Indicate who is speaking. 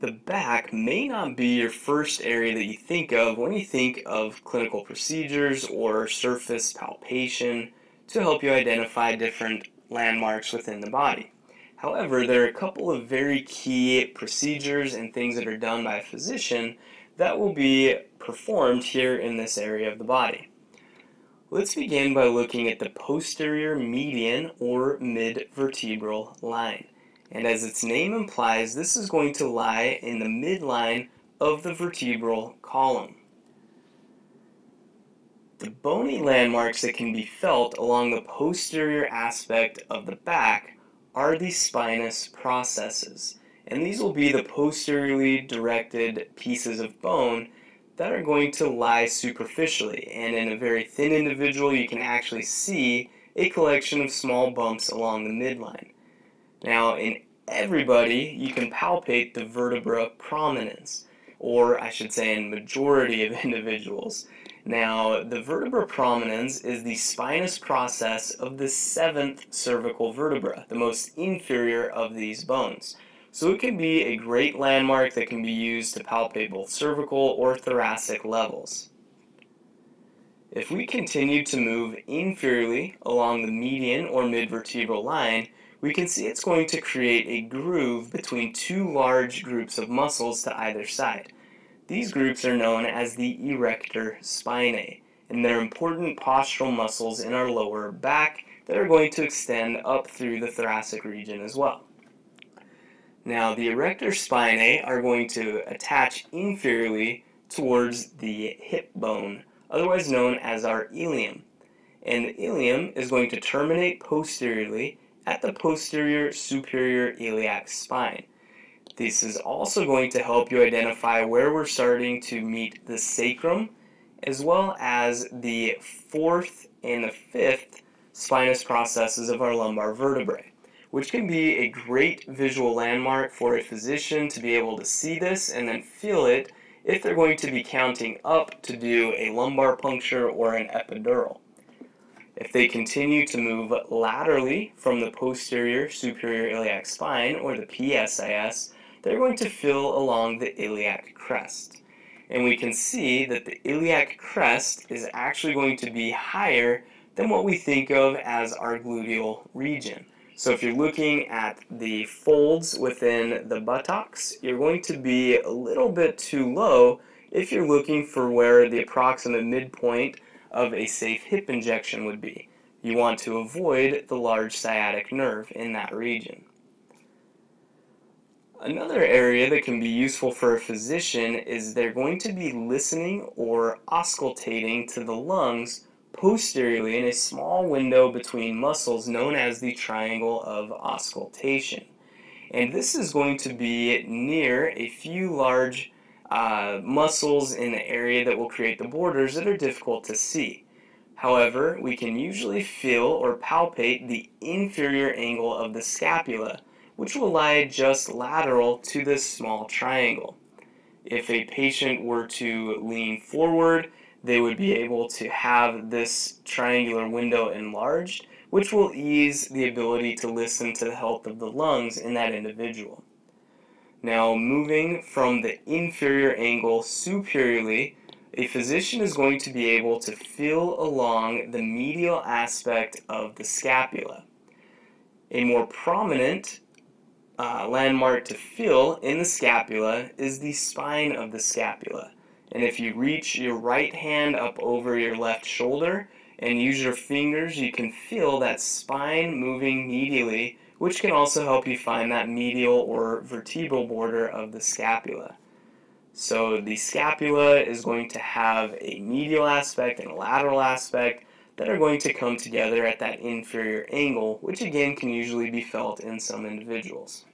Speaker 1: The back may not be your first area that you think of when you think of clinical procedures or surface palpation to help you identify different landmarks within the body. However, there are a couple of very key procedures and things that are done by a physician that will be performed here in this area of the body. Let's begin by looking at the posterior median or mid-vertebral line. And as its name implies, this is going to lie in the midline of the vertebral column. The bony landmarks that can be felt along the posterior aspect of the back are the spinous processes. And these will be the posteriorly directed pieces of bone that are going to lie superficially. And in a very thin individual, you can actually see a collection of small bumps along the midline. Now, in everybody, you can palpate the vertebra prominens, or I should say in majority of individuals. Now, the vertebra prominens is the spinous process of the seventh cervical vertebra, the most inferior of these bones. So it can be a great landmark that can be used to palpate both cervical or thoracic levels. If we continue to move inferiorly along the median or midvertebral line, we can see it's going to create a groove between two large groups of muscles to either side. These groups are known as the erector spinae, and they're important postural muscles in our lower back that are going to extend up through the thoracic region as well. Now, the erector spinae are going to attach inferiorly towards the hip bone, otherwise known as our ilium. And the ilium is going to terminate posteriorly at the posterior superior iliac spine. This is also going to help you identify where we're starting to meet the sacrum as well as the fourth and the fifth spinous processes of our lumbar vertebrae, which can be a great visual landmark for a physician to be able to see this and then feel it if they're going to be counting up to do a lumbar puncture or an epidural. If they continue to move laterally from the posterior superior iliac spine, or the PSIS, they're going to fill along the iliac crest. And we can see that the iliac crest is actually going to be higher than what we think of as our gluteal region. So if you're looking at the folds within the buttocks, you're going to be a little bit too low if you're looking for where the approximate midpoint of a safe hip injection would be. You want to avoid the large sciatic nerve in that region. Another area that can be useful for a physician is they're going to be listening or auscultating to the lungs posteriorly in a small window between muscles known as the triangle of auscultation. And this is going to be near a few large uh, muscles in the area that will create the borders that are difficult to see. However, we can usually feel or palpate the inferior angle of the scapula, which will lie just lateral to this small triangle. If a patient were to lean forward, they would be able to have this triangular window enlarged, which will ease the ability to listen to the health of the lungs in that individual. Now, moving from the inferior angle superiorly, a physician is going to be able to feel along the medial aspect of the scapula. A more prominent uh, landmark to feel in the scapula is the spine of the scapula. And if you reach your right hand up over your left shoulder and use your fingers, you can feel that spine moving medially which can also help you find that medial or vertebral border of the scapula. So the scapula is going to have a medial aspect and a lateral aspect that are going to come together at that inferior angle, which again can usually be felt in some individuals.